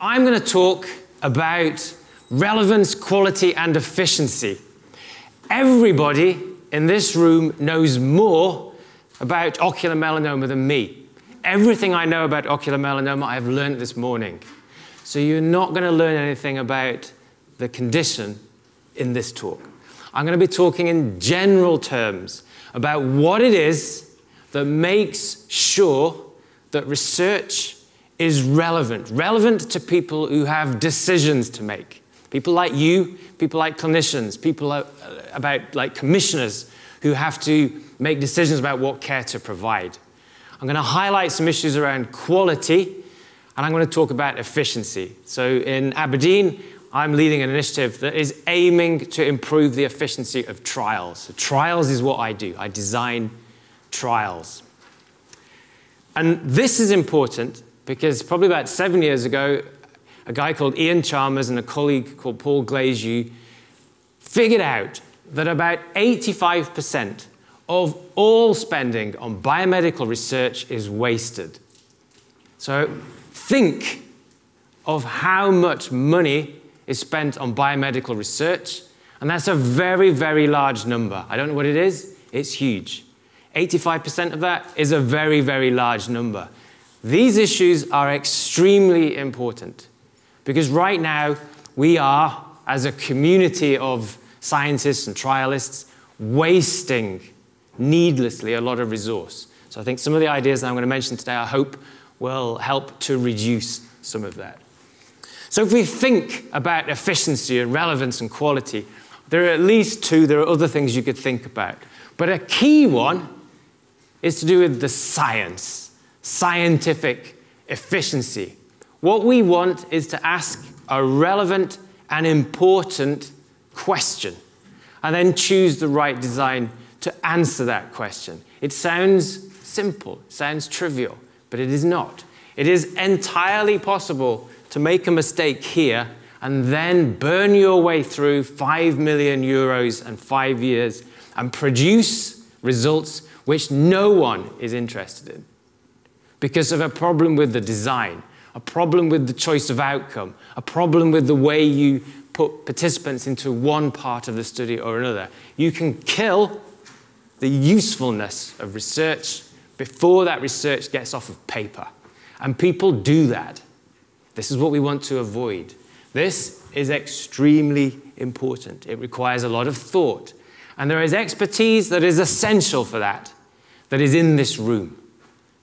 I'm going to talk about relevance, quality, and efficiency. Everybody in this room knows more about ocular melanoma than me. Everything I know about ocular melanoma, I have learned this morning. So you're not going to learn anything about the condition in this talk. I'm going to be talking in general terms about what it is that makes sure that research is relevant, relevant to people who have decisions to make. People like you, people like clinicians, people about like commissioners who have to make decisions about what care to provide. I'm going to highlight some issues around quality and I'm going to talk about efficiency. So in Aberdeen, I'm leading an initiative that is aiming to improve the efficiency of trials. So trials is what I do. I design trials. And this is important because probably about seven years ago, a guy called Iain Chalmers and a colleague called Paul Glasziou figured out that about 85% of all spending on biomedical research is wasted. So think of how much money is spent on biomedical research, and that's a very, very large number. I don't know what it is, it's huge. 85% of that is a very, very large number. These issues are extremely important because right now we are, as a community of scientists and trialists, wasting needlessly a lot of resource. So I think some of the ideas that I'm going to mention today, I hope, will help to reduce some of that. So if we think about efficiency and relevance and quality, there are at least two, there are other things you could think about. But a key one is to do with the science scientific efficiency. What we want is to ask a relevant and important question and then choose the right design to answer that question. It sounds simple, it sounds trivial, but it is not. It is entirely possible to make a mistake here and then burn your way through 5 million euros and five years and produce results which no one is interested in because of a problem with the design, a problem with the choice of outcome, a problem with the way you put participants into one part of the study or another. You can kill the usefulness of research before that research gets off of paper. And people do that. This is what we want to avoid. This is extremely important. It requires a lot of thought. And there is expertise that is essential for that, that is in this room.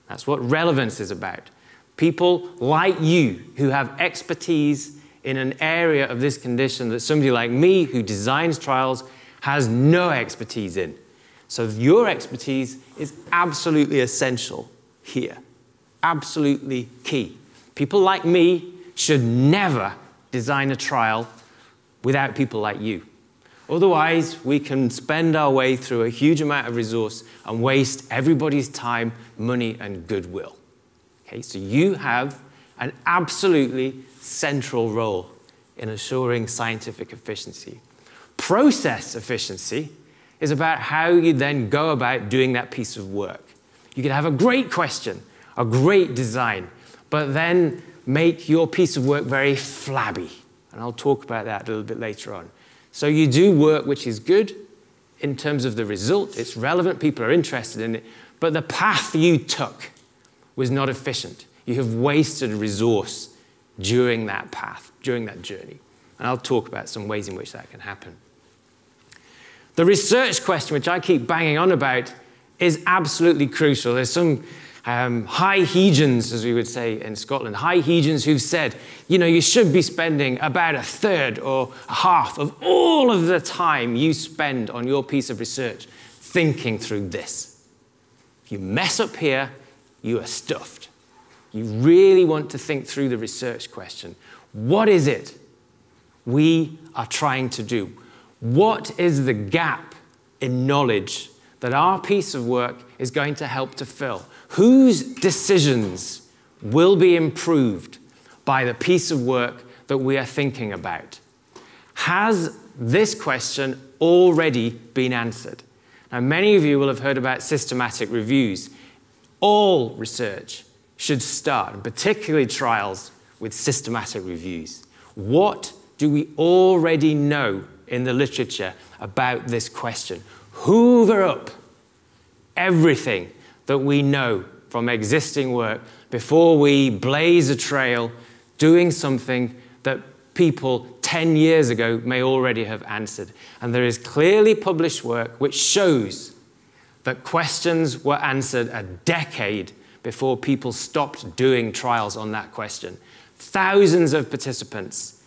That's what relevance is about. People like you who have expertise in an area of this condition that somebody like me who designs trials has no expertise in. So your expertise is absolutely essential here. Absolutely key. People like me should never design a trial without people like you. Otherwise, we can spend our way through a huge amount of resource and waste everybody's time, money, and goodwill. Okay, so you have an absolutely central role in assuring scientific efficiency. Process efficiency is about how you then go about doing that piece of work. You can have a great question, a great design, but then make your piece of work very flabby. And I'll talk about that a little bit later on. So you do work which is good in terms of the result, it's relevant, people are interested in it, but the path you took was not efficient. You have wasted resource during that path, during that journey. And I'll talk about some ways in which that can happen. The research question, which I keep banging on about, is absolutely crucial. There's some um, high hegians, as we would say in Scotland, high hegians who've said, you know, you should be spending about a third or a half of all of the time you spend on your piece of research thinking through this. If you mess up here, you are stuffed. You really want to think through the research question. What is it we are trying to do? What is the gap in knowledge that our piece of work is going to help to fill? Whose decisions will be improved by the piece of work that we are thinking about? Has this question already been answered? Now, many of you will have heard about systematic reviews. All research should start, particularly trials, with systematic reviews. What do we already know in the literature about this question? Hoover up everything that we know from existing work before we blaze a trail doing something that people 10 years ago may already have answered. And there is clearly published work which shows that questions were answered a decade before people stopped doing trials on that question. Thousands of participants,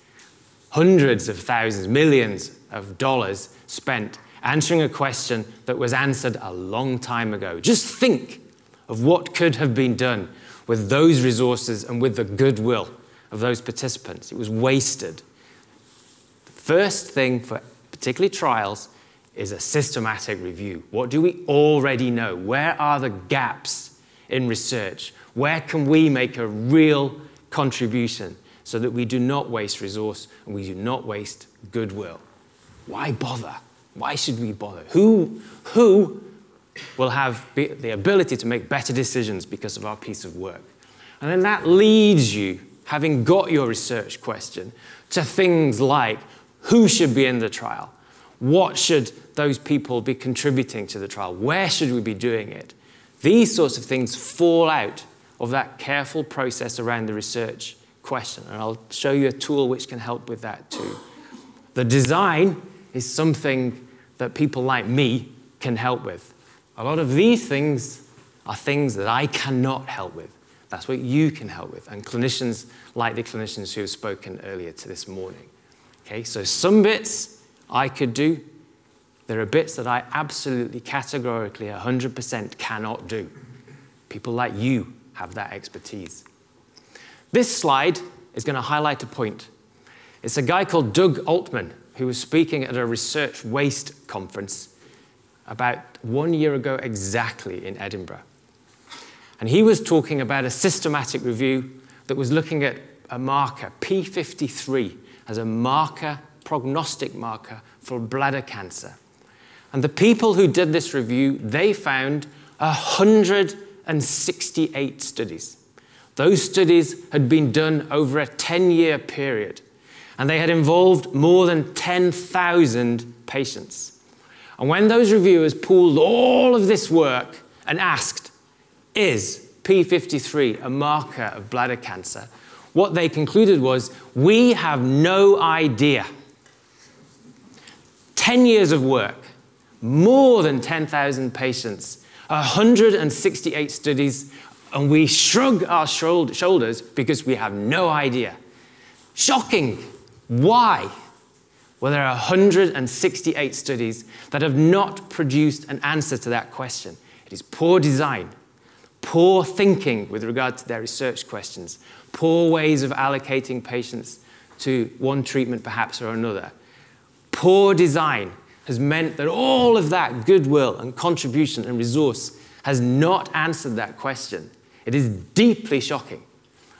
hundreds of thousands, millions of dollars spent answering a question that was answered a long time ago. Just think of what could have been done with those resources and with the goodwill of those participants. It was wasted. The first thing for particularly trials is a systematic review. What do we already know? Where are the gaps in research? Where can we make a real contribution so that we do not waste resource and we do not waste goodwill? Why bother? Why should we bother? Who, who will have the ability to make better decisions because of our piece of work? And then that leads you, having got your research question, to things like who should be in the trial? What should those people be contributing to the trial? Where should we be doing it? These sorts of things fall out of that careful process around the research question. And I'll show you a tool which can help with that too. The design is something that people like me can help with. A lot of these things are things that I cannot help with. That's what you can help with. And clinicians like the clinicians who have spoken earlier to this morning. Okay, so some bits I could do. There are bits that I absolutely, categorically, 100% cannot do. People like you have that expertise. This slide is going to highlight a point. It's a guy called Doug Altman who was speaking at a research waste conference about one year ago exactly in Edinburgh. And he was talking about a systematic review that was looking at a marker, P53, as a marker, prognostic marker for bladder cancer. And the people who did this review, they found 168 studies. Those studies had been done over a 10 year period and they had involved more than 10,000 patients. And when those reviewers pooled all of this work and asked, is P53 a marker of bladder cancer? What they concluded was, we have no idea. 10 years of work, more than 10,000 patients, 168 studies, and we shrug our shoulders because we have no idea. Shocking. Why? Well, there are 168 studies that have not produced an answer to that question. It is poor design, poor thinking with regard to their research questions, poor ways of allocating patients to one treatment perhaps or another. Poor design has meant that all of that goodwill and contribution and resource has not answered that question. It is deeply shocking.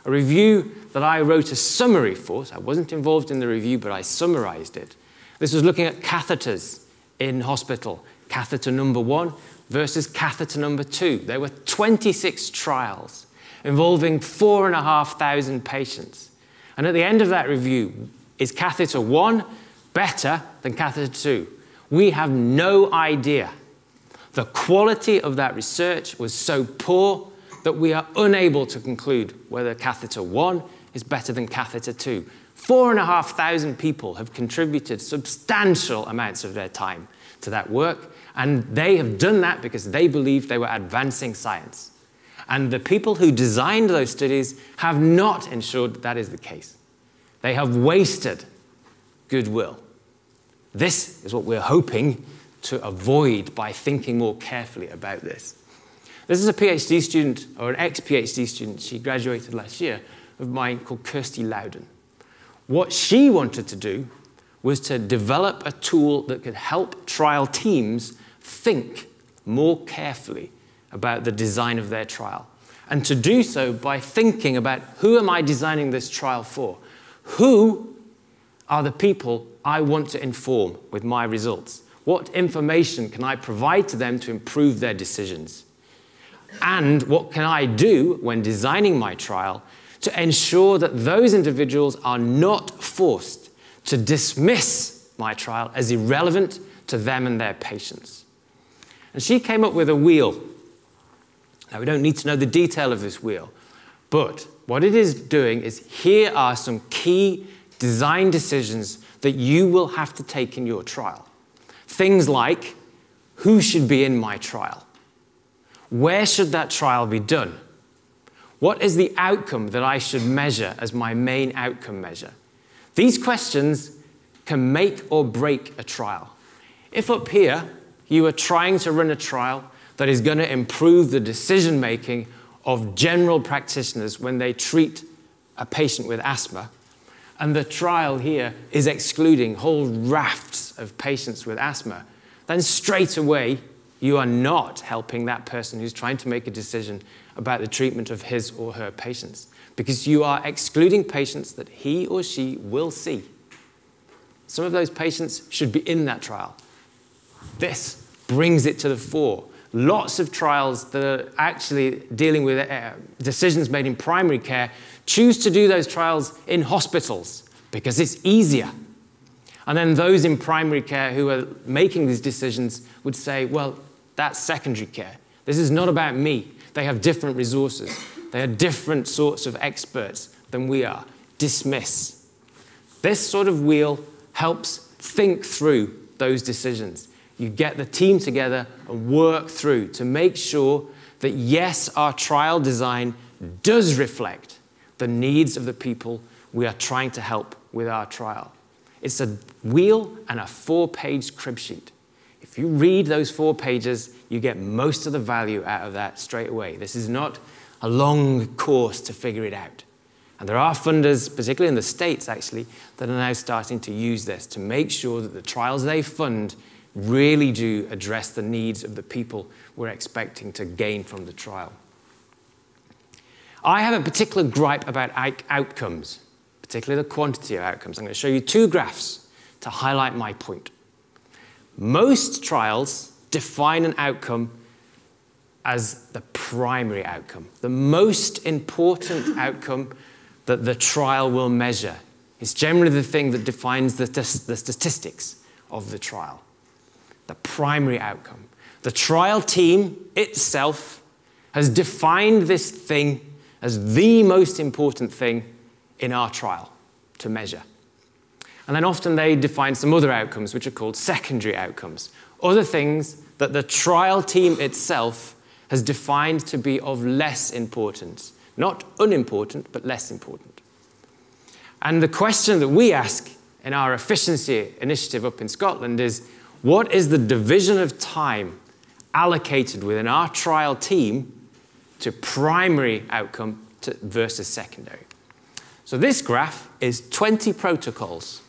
A review that I wrote a summary for, so I wasn't involved in the review, but I summarized it. This was looking at catheters in hospital, catheter number one versus catheter number two. There were 26 trials involving four and a half thousand patients. And at the end of that review, is catheter one better than catheter two? We have no idea. The quality of that research was so poor that we are unable to conclude whether catheter 1 is better than catheter 2. Four and a half thousand people have contributed substantial amounts of their time to that work, and they have done that because they believed they were advancing science. And the people who designed those studies have not ensured that that is the case. They have wasted goodwill. This is what we're hoping to avoid by thinking more carefully about this. This is a PhD student, or an ex PhD student, she graduated last year, of mine called Kirsty Loudon. What she wanted to do was to develop a tool that could help trial teams think more carefully about the design of their trial. And to do so by thinking about who am I designing this trial for? Who are the people I want to inform with my results? What information can I provide to them to improve their decisions? And what can I do when designing my trial to ensure that those individuals are not forced to dismiss my trial as irrelevant to them and their patients. And she came up with a wheel. Now, we don't need to know the detail of this wheel, but what it is doing is here are some key design decisions that you will have to take in your trial. Things like who should be in my trial? Where should that trial be done? What is the outcome that I should measure as my main outcome measure? These questions can make or break a trial. If up here you are trying to run a trial that is going to improve the decision making of general practitioners when they treat a patient with asthma, and the trial here is excluding whole rafts of patients with asthma, then straight away you are not helping that person who's trying to make a decision about the treatment of his or her patients because you are excluding patients that he or she will see. Some of those patients should be in that trial. This brings it to the fore. Lots of trials that are actually dealing with uh, decisions made in primary care choose to do those trials in hospitals because it's easier. And then those in primary care who are making these decisions would say, well, that's secondary care. This is not about me. They have different resources. They are different sorts of experts than we are. Dismiss. This sort of wheel helps think through those decisions. You get the team together and work through to make sure that, yes, our trial design does reflect the needs of the people we are trying to help with our trial. It's a wheel and a four page crib sheet. If you read those four pages, you get most of the value out of that straight away. This is not a long course to figure it out. And there are funders, particularly in the States actually, that are now starting to use this to make sure that the trials they fund really do address the needs of the people we're expecting to gain from the trial. I have a particular gripe about outcomes, particularly the quantity of outcomes. I'm going to show you two graphs to highlight my point. Most trials define an outcome as the primary outcome, the most important outcome that the trial will measure. It's generally the thing that defines the, the statistics of the trial, the primary outcome. The trial team itself has defined this thing as the most important thing in our trial to measure. And then often they define some other outcomes, which are called secondary outcomes, other things that the trial team itself has defined to be of less importance. Not unimportant, but less important. And the question that we ask in our efficiency initiative up in Scotland is what is the division of time allocated within our trial team to primary outcome to, versus secondary? So this graph is 20 protocols,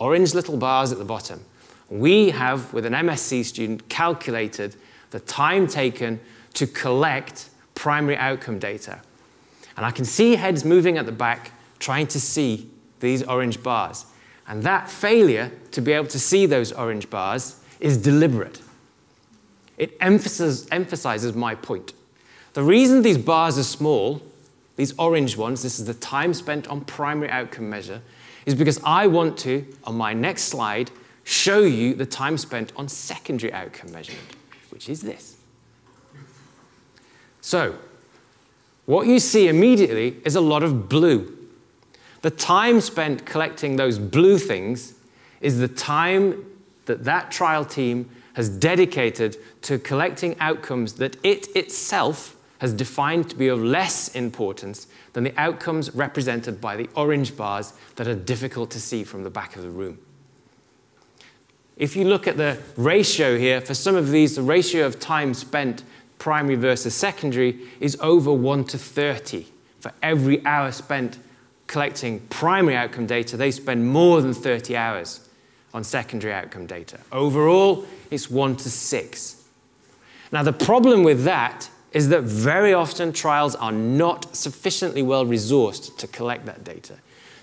orange little bars at the bottom. We have, with an MSc student, calculated the time taken to collect primary outcome data. And I can see heads moving at the back trying to see these orange bars. And that failure to be able to see those orange bars is deliberate. It emphasizes, my point. The reason these bars are small these orange ones, this is the time spent on primary outcome measure, is because I want to, on my next slide, show you the time spent on secondary outcome measurement, which is this. So, what you see immediately is a lot of blue. The time spent collecting those blue things is the time that that trial team has dedicated to collecting outcomes that it itself has defined to be of less importance than the outcomes represented by the orange bars that are difficult to see from the back of the room. If you look at the ratio here, for some of these, the ratio of time spent primary versus secondary is over 1 to 30. For every hour spent collecting primary outcome data, they spend more than 30 hours on secondary outcome data. Overall, it's 1 to 6. Now, the problem with that is that very often trials are not sufficiently well resourced to collect that data.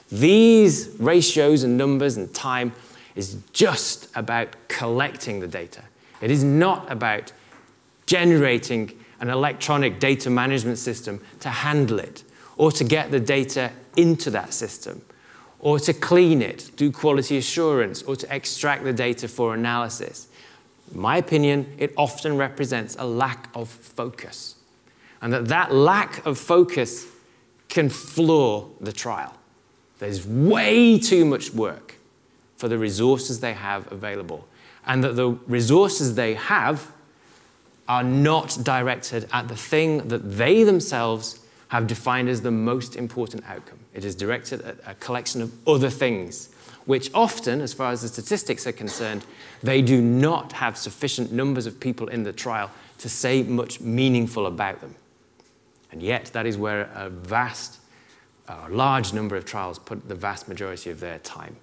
These ratios and numbers and time is just about collecting the data. It is not about generating an electronic data management system to handle it or to get the data into that system, or to clean it, do quality assurance, or to extract the data for analysis. In my opinion, it often represents a lack of focus. And that that lack of focus can floor the trial. There's way too much work for the resources they have available. And that the resources they have are not directed at the thing that they themselves have defined as the most important outcome. It is directed at a collection of other things, which often, as far as the statistics are concerned, they do not have sufficient numbers of people in the trial to say much meaningful about them. And yet, that is where a vast, large number of trials put the vast majority of their time.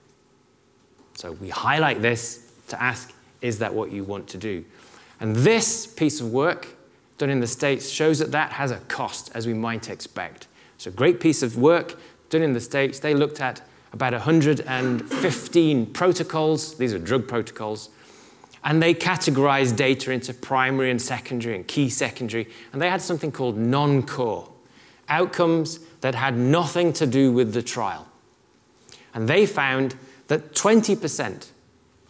So we highlight this to ask, is that what you want to do? And this piece of work done in the States shows that that has a cost, as we might expect. It's a great piece of work done in the States. They looked at about 115 protocols. These are drug protocols. And they categorized data into primary and secondary and key secondary. And they had something called non core outcomes that had nothing to do with the trial. And they found that 20%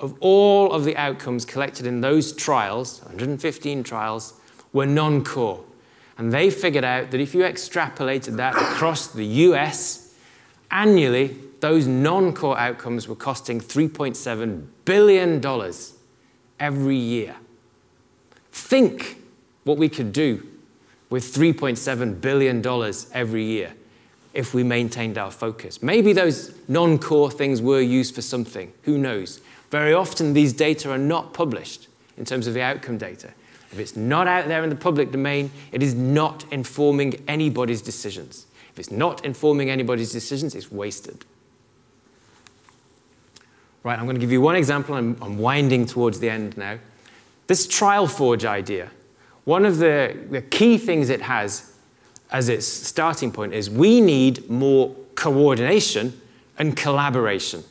of all of the outcomes collected in those trials, 115 trials, were non core. And they figured out that if you extrapolated that across the US, annually, those non core outcomes were costing $3.7 billion every year. Think what we could do with $3.7 billion every year if we maintained our focus. Maybe those non core things were used for something. Who knows? Very often, these data are not published in terms of the outcome data. If it's not out there in the public domain, it is not informing anybody's decisions. If it's not informing anybody's decisions, it's wasted. Right, I'm going to give you one example. I'm, I'm winding towards the end now. This trial forge idea, one of the, the key things it has as its starting point is we need more coordination and collaboration.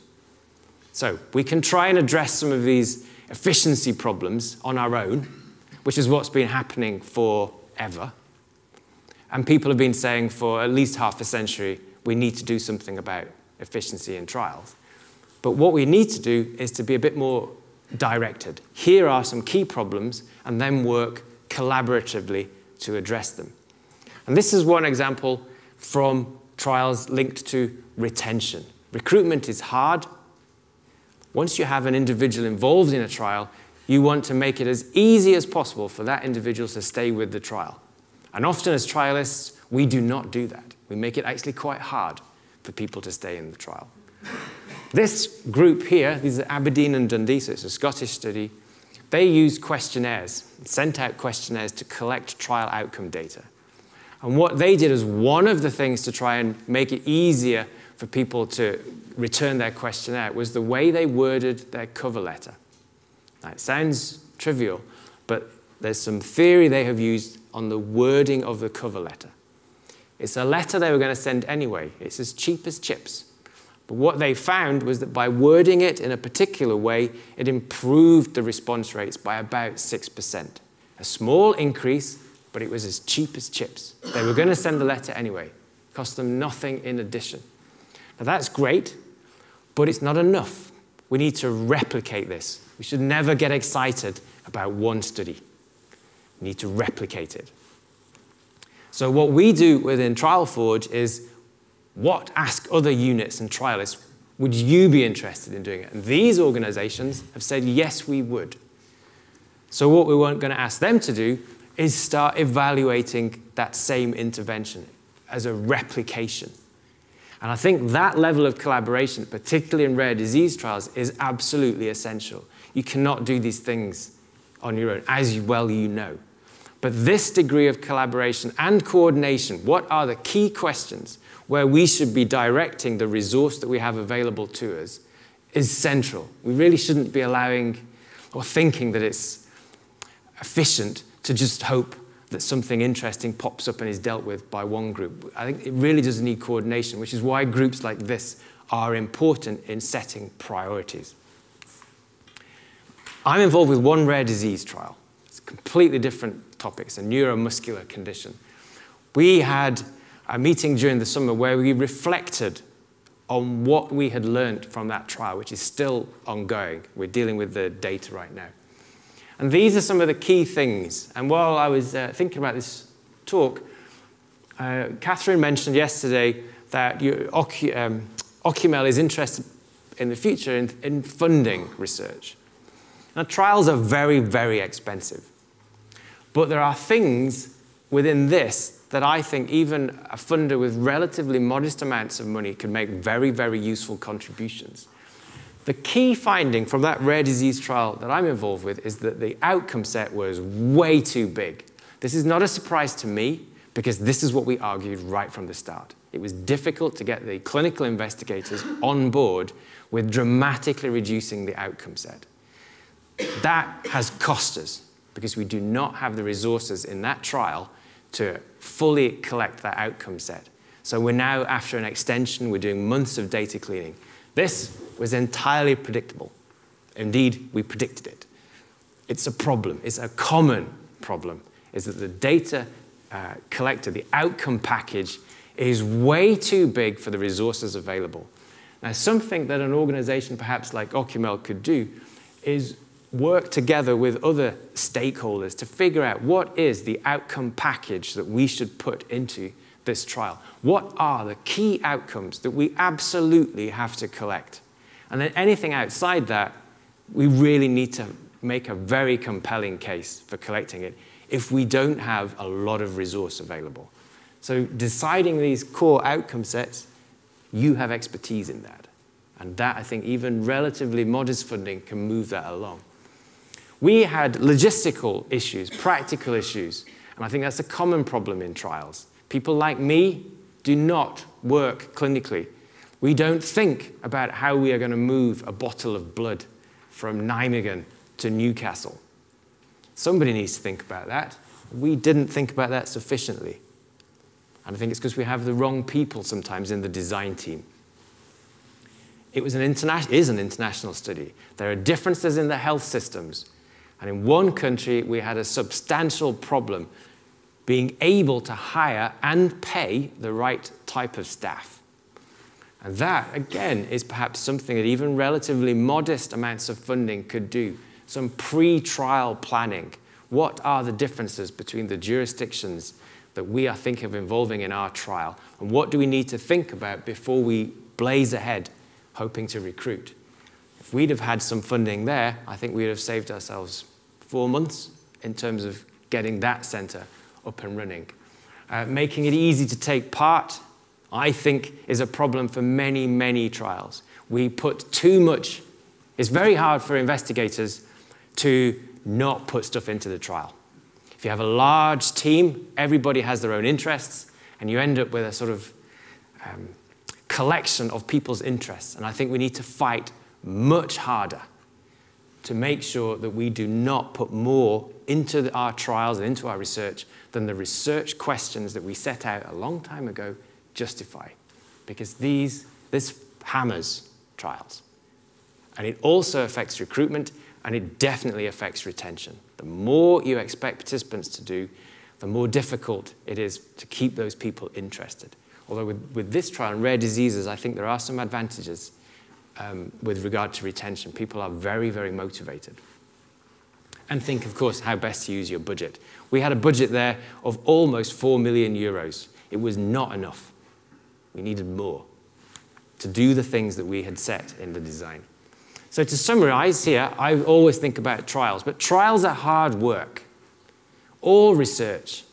So we can try and address some of these efficiency problems on our own, which is what's been happening forever. And people have been saying for at least half a century, we need to do something about efficiency in trials. But what we need to do is to be a bit more directed. Here are some key problems, and then work collaboratively to address them. And this is one example from trials linked to retention. Recruitment is hard. Once you have an individual involved in a trial, you want to make it as easy as possible for that individual to stay with the trial. And often, as trialists, we do not do that. We make it actually quite hard for people to stay in the trial. This group here, these are Aberdeen and Dundee, so it's a Scottish study, they used questionnaires, sent out questionnaires to collect trial outcome data. And what they did is one of the things to try and make it easier for people to return their questionnaire was the way they worded their cover letter. Now, it sounds trivial, but there's some theory they have used on the wording of the cover letter. It's a letter they were going to send anyway. It's as cheap as chips. But what they found was that by wording it in a particular way, it improved the response rates by about 6%. A small increase, but it was as cheap as chips. They were going to send the letter anyway, cost them nothing in addition. Now that's great, but it's not enough. We need to replicate this. We should never get excited about one study. We need to replicate it. So what we do within Trial Forge is what ask other units and trialists, would you be interested in doing it? And these organizations have said, yes, we would. So what we weren't going to ask them to do is start evaluating that same intervention as a replication. And I think that level of collaboration, particularly in rare disease trials, is absolutely essential. You cannot do these things on your own, as well you know. But this degree of collaboration and coordination, what are the key questions where we should be directing the resource that we have available to us, is central. We really shouldn't be allowing or thinking that it's efficient to just hope that something interesting pops up and is dealt with by one group. I think it really does need coordination, which is why groups like this are important in setting priorities. I'm involved with one rare disease trial. It's a completely different topic. It's a neuromuscular condition. We had a meeting during the summer where we reflected on what we had learned from that trial, which is still ongoing. We're dealing with the data right now. And these are some of the key things. And while I was uh, thinking about this talk, uh, Catherine mentioned yesterday that you, um, OcuMel is interested in the future in, in funding research. Now, trials are very, very expensive. But there are things within this that I think even a funder with relatively modest amounts of money can make very, very useful contributions. The key finding from that rare disease trial that I'm involved with is that the outcome set was way too big. This is not a surprise to me because this is what we argued right from the start. It was difficult to get the clinical investigators on board with dramatically reducing the outcome set. That has cost us because we do not have the resources in that trial to fully collect that outcome set. So we're now, after an extension, we're doing months of data cleaning. This was entirely predictable. Indeed, we predicted it. It's a problem. It's a common problem, is that the data uh, collector, the outcome package, is way too big for the resources available. Now, something that an organization perhaps like OcuMel could do is work together with other stakeholders to figure out what is the outcome package that we should put into this trial. What are the key outcomes that we absolutely have to collect? And then anything outside that, we really need to make a very compelling case for collecting it if we don't have a lot of resource available. So deciding these core outcome sets, you have expertise in that. And that, I think, even relatively modest funding can move that along. We had logistical issues, practical issues, and I think that's a common problem in trials. People like me do not work clinically. We don't think about how we are going to move a bottle of blood from Nijmegen to Newcastle. Somebody needs to think about that. We didn't think about that sufficiently. And I think it's because we have the wrong people sometimes in the design team. It was an international, is an international study. There are differences in the health systems. And in one country, we had a substantial problem being able to hire and pay the right type of staff. And that, again, is perhaps something that even relatively modest amounts of funding could do. Some pre trial planning. What are the differences between the jurisdictions that we are thinking of involving in our trial? And what do we need to think about before we blaze ahead, hoping to recruit? If we'd have had some funding there, I think we'd have saved ourselves four months in terms of getting that centre up and running. Uh, making it easy to take part, I think, is a problem for many, many trials. We put too much, it's very hard for investigators to not put stuff into the trial. If you have a large team, everybody has their own interests, and you end up with a sort of um, collection of people's interests. And I think we need to fight much harder to make sure that we do not put more into our trials and into our research than the research questions that we set out a long time ago justify. Because these, this hammers trials. And it also affects recruitment and it definitely affects retention. The more you expect participants to do, the more difficult it is to keep those people interested. Although with, with this trial and rare diseases, I think there are some advantages um, with regard to retention. People are very, very motivated. And think, of course, how best to use your budget. We had a budget there of almost 4 million euros. It was not enough. We needed more to do the things that we had set in the design. So, to summarize here, I always think about trials, but trials are hard work. All research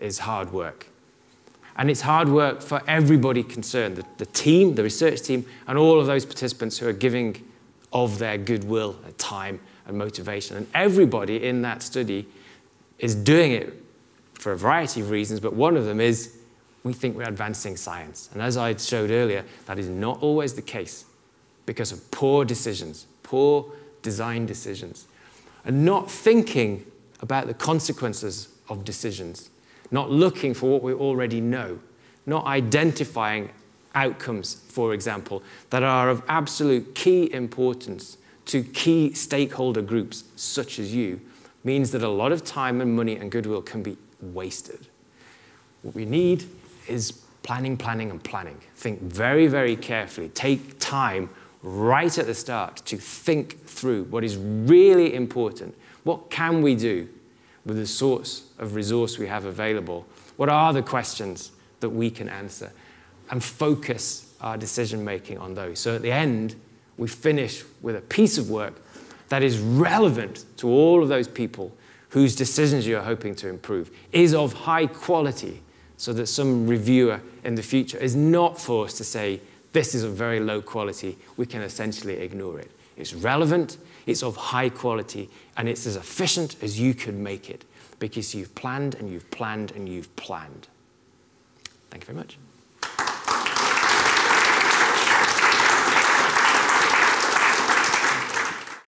is hard work. And it's hard work for everybody concerned the, the team, the research team, and all of those participants who are giving of their goodwill and time and motivation. And everybody in that study is doing it for a variety of reasons, but one of them is we think we're advancing science. And as I showed earlier, that is not always the case because of poor decisions, poor design decisions, and not thinking about the consequences of decisions not looking for what we already know, not identifying outcomes, for example, that are of absolute key importance to key stakeholder groups such as you, means that a lot of time and money and goodwill can be wasted. What we need is Planning, planning, and planning. Think very, very carefully. Take time right at the start to think through what is really important. What can we do with the sorts of resource we have available? What are the questions that we can answer? And focus our decision making on those. So at the end, we finish with a piece of work that is relevant to all of those people whose decisions you're hoping to improve, is of high quality, so that some reviewer in the future is not forced to say, this is of very low quality, we can essentially ignore it. It's relevant, it's of high quality, and it's as efficient as you can make it because you've planned and you've planned and you've planned. Thank you very much.